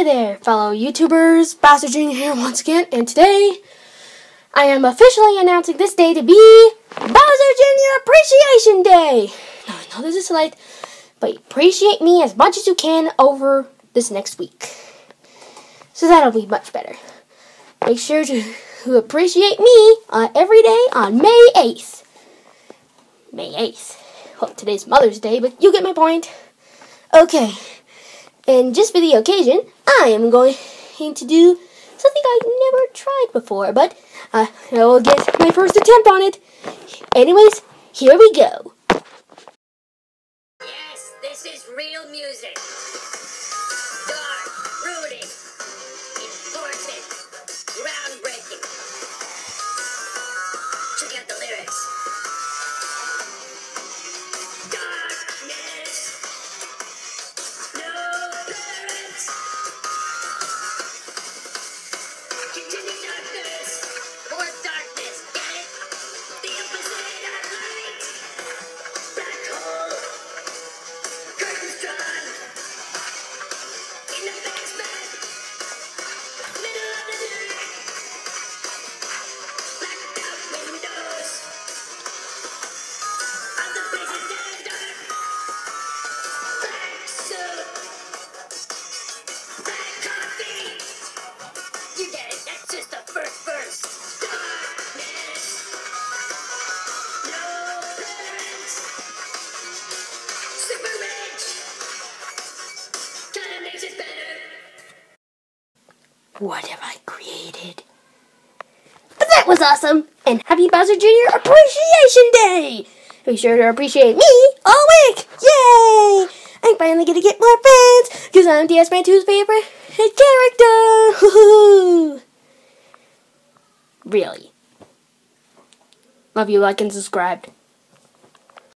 Hey there, fellow YouTubers, Bowser Jr. here once again, and today I am officially announcing this day to be Bowser Jr. Appreciation Day! Now, I know this is late, but appreciate me as much as you can over this next week. So that'll be much better. Make sure to, to appreciate me uh, every day on May 8th. May 8th. Well, today's Mother's Day, but you get my point. Okay. And just for the occasion, I am going to do something I've never tried before, but uh, I will get my first attempt on it. Anyways, here we go. Yes, this is real music. What have I created? But that was awesome! And happy Bowser Jr. Appreciation Day! Be sure to appreciate me all week! Yay! I'm finally gonna get more friends because I'm DS Man 2's favorite character! Really. Love you, like, and subscribe.